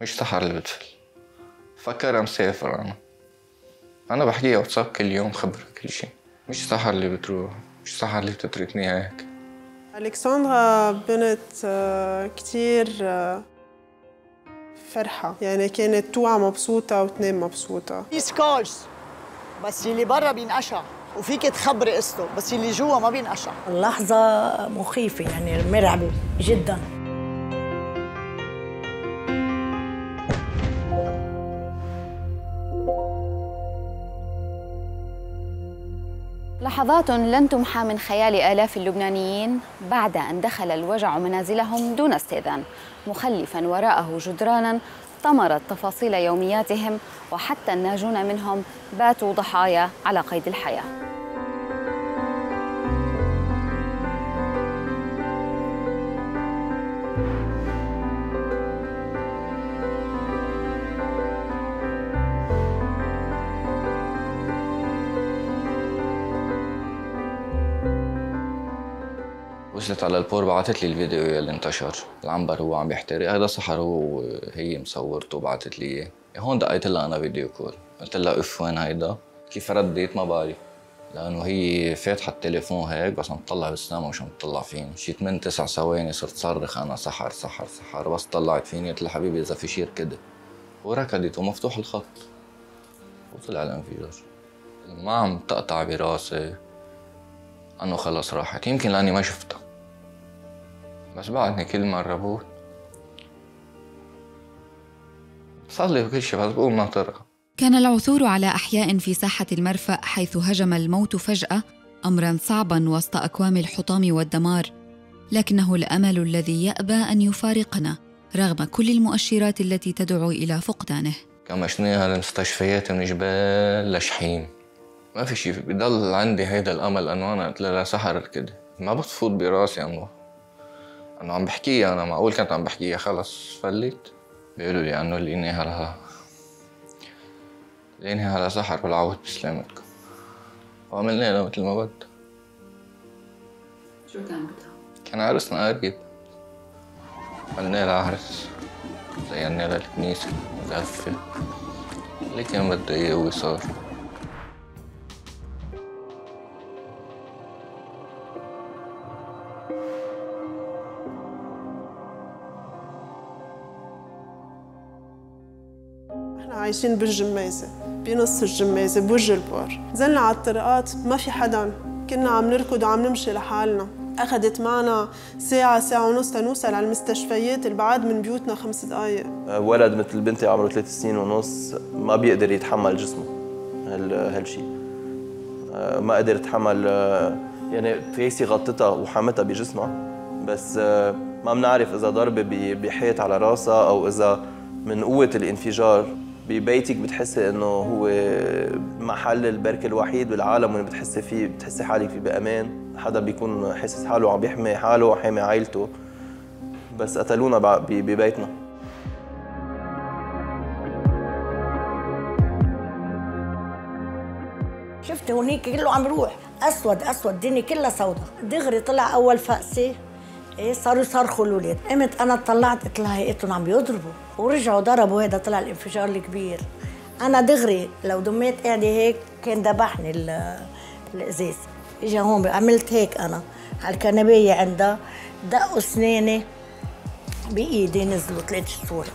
مش سحر اللي بتفل فكر مسافر أنا أنا بحكيها واتساب كل يوم خبرها كل شيء. مش سحر اللي بتروح مش سحر اللي بتتركني هيك. ألكسندرا بنت آه، كتير آه، فرحة. يعني كانت توعى مبسوطة وتنام مبسوطة. في سكارز بس اللي برا بينقشع. وفيك تخبري قصته بس اللي جوا ما بينقشع. اللحظة مخيفة يعني مرعبة جدا. لحظات لن تمحى من خيال آلاف اللبنانيين بعد أن دخل الوجع منازلهم دون استئذان مخلفا وراءه جدرانا طمرت تفاصيل يومياتهم وحتى الناجون منهم باتوا ضحايا على قيد الحياة. وصلت على ال port بعثت لي الفيديو اللي انتشر. العنبر هو عم يحترق هذا سحر هو هي مصورته وبعثت لي إياه. هون دقيت لها أنا video call. قلت لها اف وين هيدا؟ كيف رديت؟ ما بعرف. لأنه هي فاتحة التليفون هيك بس عم تطلع بالسما وش عم تطلع فيني. شي 8 9 ثواني صرت صرخ أنا سحر سحر سحر بس طلعت فيني. قلت لها حبيبي إذا في شيء كده وركضت ومفتوح الخط. وطلع الانفجار. ما عم تقطع براسي. انه خلص راحت. يمكن لأني ما شفتها. بس بعدني كل مرة بقول. بصلي وكل شيء بس بقوم ناطرها كان العثور على أحياء في ساحة المرفأ حيث هجم الموت فجأة أمرا صعبا وسط أكوام الحطام والدمار لكنه الأمل الذي يأبى أن يفارقنا رغم كل المؤشرات التي تدعو إلى فقدانه. كمشناها المستشفيات من جبال لشحيم. ما في شيء بضل عندي هيدا الأمل أنه أنا قلت لها سحر كده. ما بتفوت براسي أنه انه عم بحكيها أنا معقول كنت عم بحكيها خلص فليت. بيقولوا لي إنه لقيناها لها لقيناها على سحر والعود بسلامتكم وعملنا لها مثل ما بدها شو كان بدها؟ كان عرسنا قريب. عملنا لها عرس. زينا لها الكنيسة زفة اللي كان بده اياه هو عايشين بالجميزة بنص الجميزة بوجه البور نزلنا على الطرقات ما في حدا. كنا عم نركض وعم نمشي لحالنا. أخذت معنا ساعة ساعة ونص تنوصل على المستشفيات البعاد من بيوتنا خمس دقايق. ولد مثل بنتي عمره ثلاث سنين ونص ما بيقدر يتحمل جسمه هال هالشيء ما قدر يتحمل يعني فيسي غطتها وحمتها بجسمها. بس ما بنعرف إذا ضربة بحيط على راسها أو إذا من قوة الانفجار ببيتك بتحسي إنه هو محل البركة الوحيد بالعالم اللي بتحسي فيه بتحسي حالك فيه بأمان؟ حدا بيكون حاسس حاله عم بيحمي حاله وحامي عائلته بس قتلونا ببيتنا. شفت هونيك كله عم يروح؟ أسود أسود الدنيا كلها سوداء. دغري طلع أول فقسه إيه صاروا يصرخوا الاولاد قمت أنا طلعت قلت لها لقيتهم عم بيضربوا. ورجعوا ضربوا هذا طلع الانفجار الكبير. أنا دغري لو دميت قاعدة هيك كان ذبحني الأزاز. اجى هون عملت هيك أنا. على الكنبية عندها دقوا اسناني بإيدي نزلوا ثلاث شهور.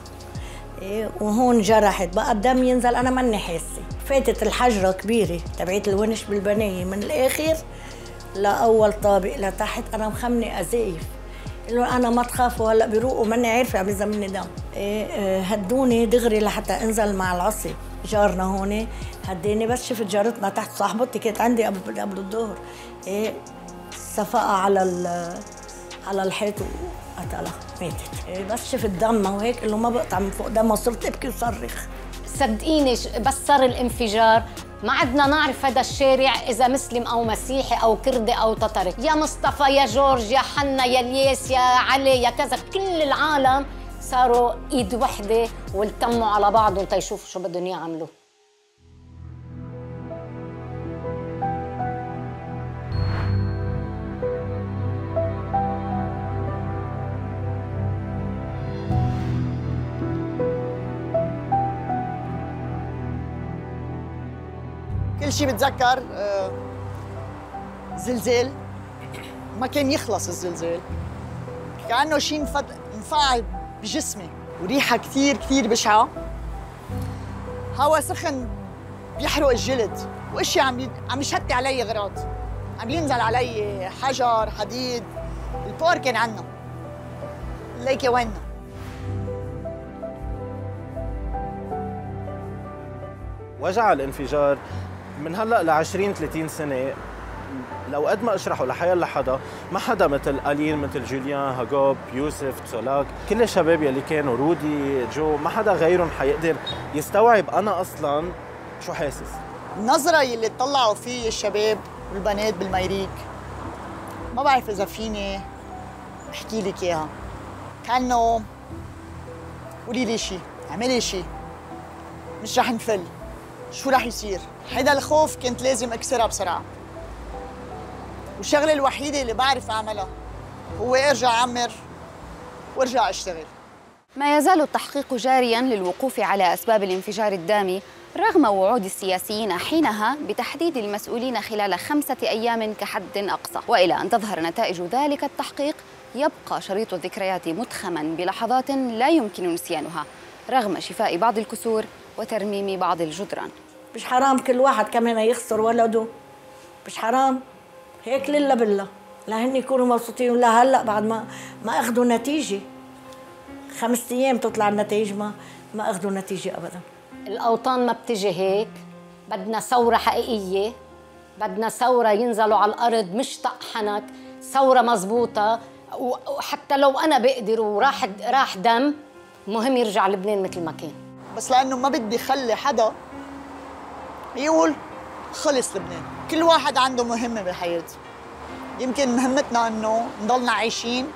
إيه وهون جرحت. بقى الدم ينزل أنا ماني حاسة. فاتت الحجرة كبيرة تبعت الونش بالبنيه من الآخر لاول طابق لتحت أنا مخمنة أزايف. له أنا ما تخافوا هلأ بيروقوا ماني عارفة عم يزمني دم. إيه هدوني دغري لحتى أنزل مع العصي. جارنا هون هديني بس شفت جارتنا تحت صاحبتي كانت عندي قبل قبل الظهر. إيه صفقها على على الحيط وقتلها ماتت. إيه بس شفت دمها وهيك اللي ما بقطع من فوق دمها صرت أبكي وصرخ. صدقيني بس صار الانفجار. ما عدنا نعرف هذا الشارع إذا مسلم أو مسيحي أو كردي أو تتري يا مصطفى يا جورج يا حنا يا الياس يا علي يا كذا. كل العالم صاروا إيد وحدة والتموا على بعضهم تيشوفوا شو بدهم يعملوا. شيء بتذكر آه، زلزال. ما كان يخلص الزلزال. كأنه شيء انفد- انفعل بجسمي وريحة كثير كثير بشعة. هوا سخن بيحرق الجلد واشياء عم عم يشتي علي غراض. عم ينزل علي حجر حديد. البور كان عنا. ليكي ويننا. وجع الانفجار. من هلأ ل 20 30 سنة لو قد ما أشرحه لحيلا حدا ما حدا مثل ألين مثل جوليان هاجوب يوسف تسولاك كل الشباب يلي كانوا رودي جو ما حدا غيرهم حيقدر يستوعب أنا أصلا شو حاسس. النظرة يلي طلعوا فيه الشباب والبنات بالميريك ما بعرف إذا فيني أحكي لك إياها. كأنه قولي لي شيء اعملي شيء مش رح نفل شو رح يصير؟ هيدا الخوف كنت لازم أكسرها بسرعة. والشغلة الوحيدة اللي بعرف أعملها هو أرجع أعمر وأرجع أشتغل. ما يزال التحقيق جاريا للوقوف على أسباب الانفجار الدامي رغم وعود السياسيين حينها بتحديد المسؤولين خلال خمسة أيام كحد أقصى. وإلى أن تظهر نتائج ذلك التحقيق يبقى شريط الذكريات متخما بلحظات لا يمكن نسيانها رغم شفاء بعض الكسور وترميم بعض الجدران. مش حرام كل واحد كمان يخسر ولده؟ مش حرام؟ هيك لله بالله. لهن يكونوا مبسوطين ولا هلأ بعد ما ما أخذوا نتيجة. خمس أيام تطلع النتائج ما ما أخذوا نتيجة ابدا. الأوطان ما بتجي هيك. بدنا ثورة حقيقية. بدنا ثورة ينزلوا على الأرض مش طق حنك ثورة مزبوطة. و- وحتى لو أنا بقدر وراح راح دم مهم يرجع لبنان مثل ما كان. بس لأنه ما بدي خلي حدا يقول خلص لبنان. كل واحد عنده مهمة بحياته. يمكن مهمتنا إنه نضلنا عايشين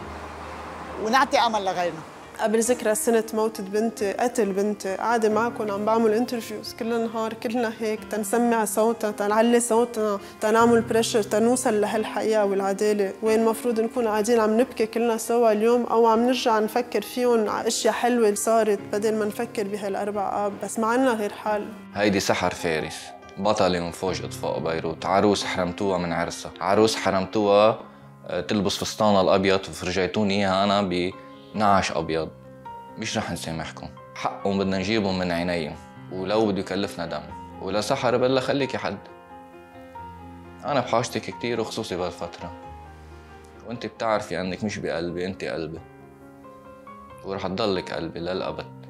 ونعطي أمل لغيرنا. قبل ذكرى سنة موت بنتي قتل بنتي قاعدة معكم عم بعمل interviews كل النهار كلنا هيك. تنسمع صوتها تنعلي صوتنا تنعمل pressure تنوصل لهالحقيقة والعدالة. وين المفروض نكون قاعدين عم نبكي كلنا سوا اليوم؟ أو عم نرجع نفكر فيهم على أشياء حلوة صارت بدل ما نفكر بهالأربع آب. بس ما عنا غير حال. هيدي سحر فارس. بطلة من فوج إطفاء بيروت. عروس حرمتوها من عرسها. عروس حرمتوها آه، تلبس فستانها الأبيض وفرجيتوني إياها أنا بنعش أبيض. مش رح نسامحكم حقهم بدنا نجيبهم من عينيهم ولو بده يكلفنا دم. ولا سحر بلا خليكي حد. أنا بحاجتك كتير وخصوصي بهالفترة. وأنت بتعرفي انك مش بقلبي أنت قلبي. ورح تضلك قلبي للأبد.